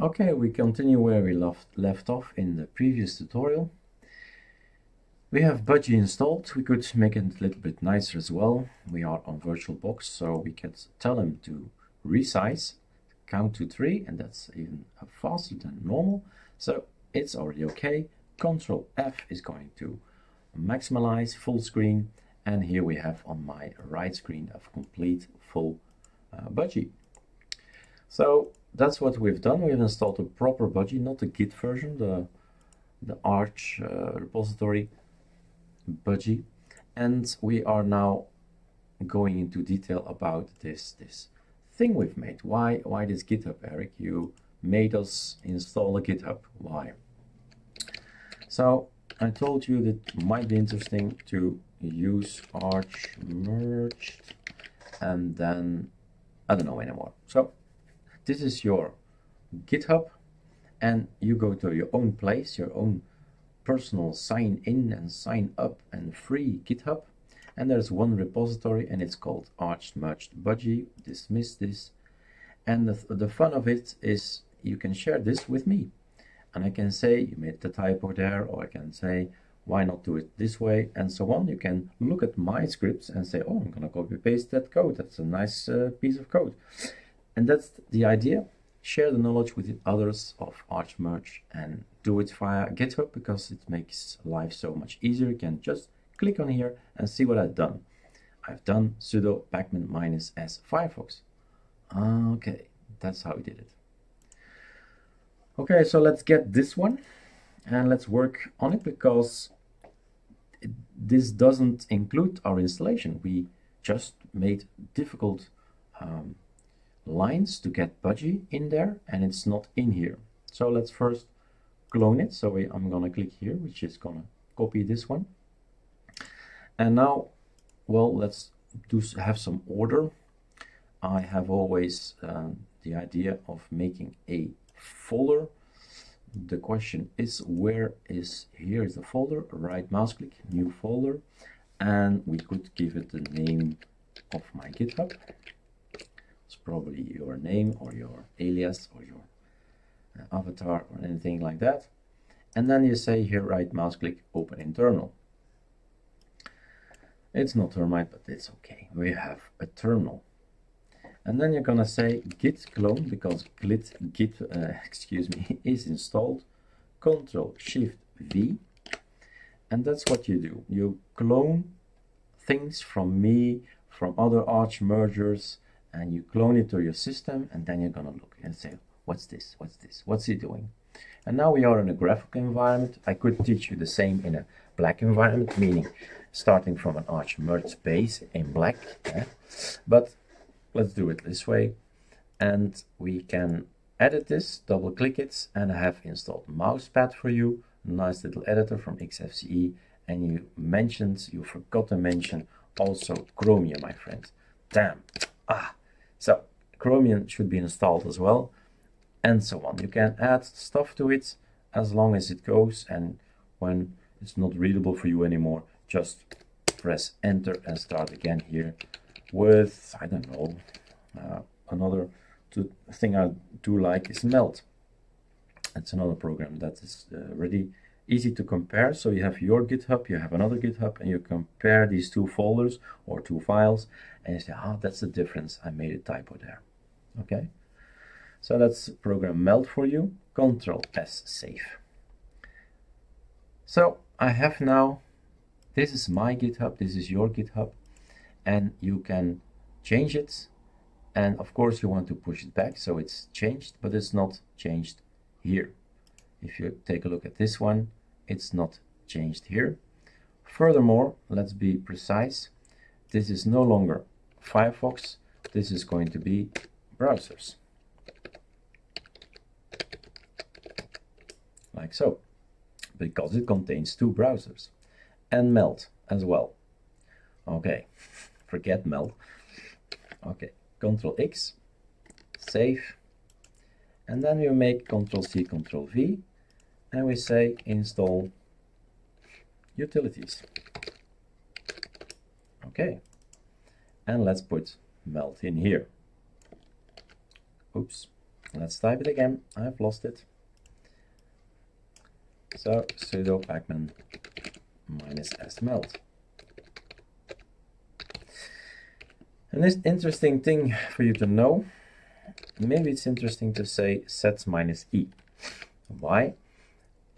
Okay, we continue where we left, left off in the previous tutorial. We have Budgie installed. We could make it a little bit nicer as well. We are on VirtualBox, so we can tell him to resize, count to three, and that's even faster than normal. So it's already okay. Control F is going to maximize full screen, and here we have on my right screen a complete full uh, Budgie. So that's what we've done. We've installed a proper budgie, not the Git version, the the Arch uh, repository budgie, and we are now going into detail about this this thing we've made. Why why this GitHub, Erik? You made us install a GitHub. Why? So I told you that might be interesting to use Arch merged, and then I don't know anymore. So this is your GitHub and you go to your own place, your own personal sign in and sign up and free GitHub. And there's one repository and it's called Arch Merged Budgie. Dismiss this. And the, the fun of it is you can share this with me. And I can say you made the typo there, or I can say why not do it this way, and so on. You can look at my scripts and say, oh, I'm going to copy paste that code. That's a nice uh, piece of code. And that's the idea. Share the knowledge with others of ArchMerge and do it via GitHub because it makes life so much easier. You can just click on here and see what I've done. I've done sudo pacman minus s firefox. Okay, that's how we did it. Okay, so let's get this one and let's work on it because it, this doesn't include our installation. We just made difficult um, lines to get budgie in there and it's not in here. So let's first clone it. So we, I'm going to click here, which is to copy this one. And now, well, let's do have some order. I have always um, the idea of making a folder. The question is, where is, here is the folder, right mouse click, new folder, and we could give it the name of my GitHub probably your name or your alias or your uh, avatar or anything like that. And then you say here right mouse click open internal. It's not termite, but it's okay. We have a terminal. And then you're gonna say git clone because git, git uh, excuse me, is installed. Control Shift V. And that's what you do. You clone things from me, from other Arch mergers, and you clone it to your system and then you're gonna look and say what's this? What's this? What's he doing? And now we are in a graphical environment. I could teach you the same in a black environment meaning starting from an arch merge base in black yeah? but let's do it this way. And we can edit this double click it and I have installed mousepad for you. Nice little editor from XFCE and you mentioned you forgot to mention also Chromium my friend. Damn. Ah so Chromium should be installed as well, and so on. You can add stuff to it as long as it goes, and when it's not readable for you anymore, just press enter and start again here with, I don't know, uh, another thing I do like is Meld. It's another program that is uh, really easy to compare. So you have your GitHub, you have another GitHub, and you compare these two folders or two files, and you say, ah, oh, that's the difference. I made a typo there. Okay. So that's program meld for you. Control S save. So I have now, this is my GitHub, this is your GitHub, and you can change it. And of course you want to push it back so it's changed, but it's not changed here. If you take a look at this one, it's not changed here. Furthermore, let's be precise. This is no longer Firefox. This is going to be browsers. Like so. Because it contains two browsers. And meld as well. Okay, forget meld. Okay, Control X, save, and then we make Control C, Control V, and we say install utilities. Okay, and let's put meld in here. Oops, Let's type it again. I've lost it. So sudo pacman minus s meld. And this interesting thing for you to know, maybe it's interesting to say set minus e. Why?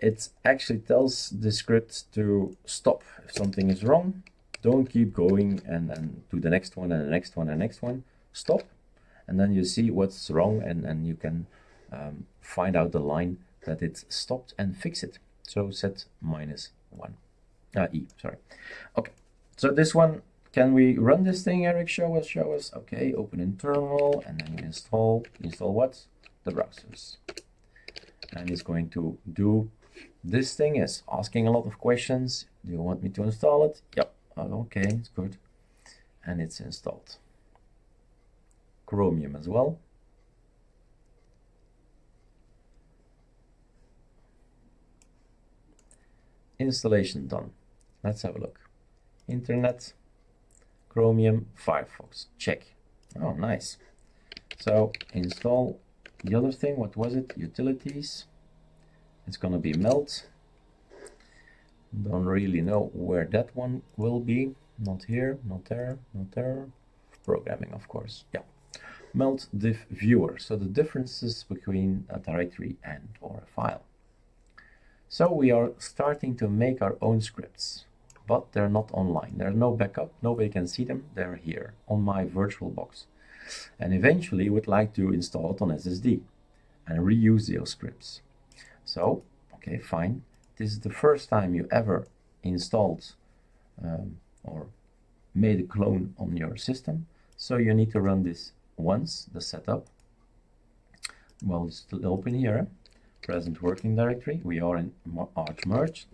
It actually tells the script to stop if something is wrong. Don't keep going and then do the next one and the next one and the next one. Stop. And then you see what's wrong and, and you can um, find out the line that it stopped and fix it. So set minus one. Uh, e, sorry. Okay, so this one can we run this thing, Erik? Show us, show us. Okay, open in terminal and then install, install what? The browsers. And it's going to do this thing is asking a lot of questions. Do you want me to install it? Yep. Oh, okay, it's good. And it's installed. Chromium as well. Installation done. Let's have a look. Internet Chromium, Firefox. Check. Oh, nice. So install the other thing. What was it? Utilities. It's going to be meld. Don't really know where that one will be. Not here, not there, not there. Programming, of course. Yeah. Meld diff viewer. So the differences between a directory and or a file. So we are starting to make our own scripts but they're not online. There's no backup, nobody can see them. They're here on my virtual box. And eventually would like to install it on SSD and reuse those scripts. So, okay, fine. This is the first time you ever installed um, or made a clone on your system. So you need to run this once, the setup. Well, it's still open here. Present working directory. We are in Arch merged.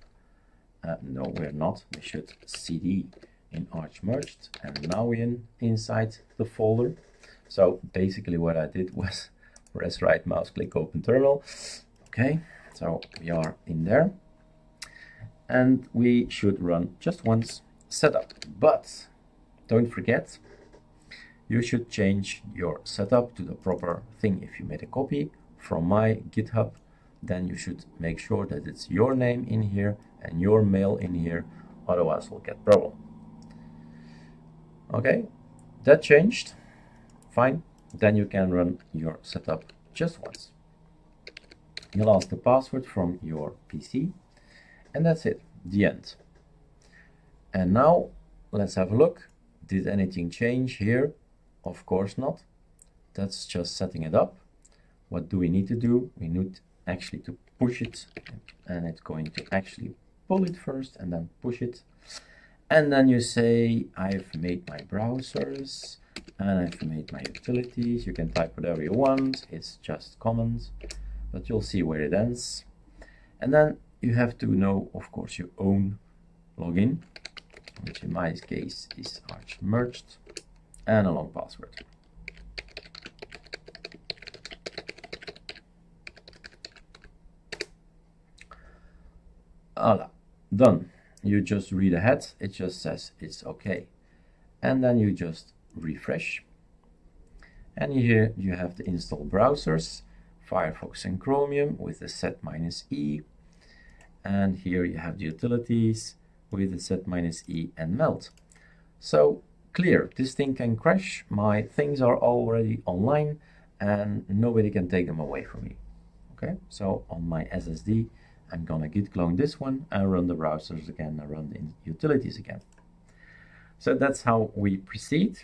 Uh, no, we're not. We should cd in arch merged. And now we're in, inside the folder. So basically what I did was press right mouse click open terminal. Okay, so we are in there. And we should run just once setup. But don't forget, you should change your setup to the proper thing. If you made a copy from my GitHub, then you should make sure that it's your name in here and your mail in here, otherwise we'll get problem. Okay, that changed, fine. Then you can run your setup just once. You'll ask the password from your PC, and that's it, the end. And now let's have a look. Did anything change here? Of course not. That's just setting it up. What do we need to do? We need actually to push it and it's going to actually pull it first and then push it and then you say I've made my browsers and I've made my utilities you can type whatever you want it's just comments but you'll see where it ends and then you have to know of course your own login which in my case is arch merged and a long password Voila done. You just read ahead, it just says it's okay. And then you just refresh. And here you have the install browsers, Firefox and Chromium with the set minus E. And here you have the utilities with the set minus E and meld. So clear, this thing can crash. My things are already online and nobody can take them away from me. Okay, so on my SSD, I'm gonna git clone this one and run the browsers again and run the utilities again. So that's how we proceed.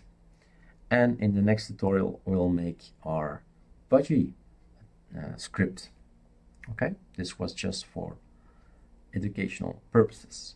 And in the next tutorial, we'll make our budgie uh, script. Okay, this was just for educational purposes.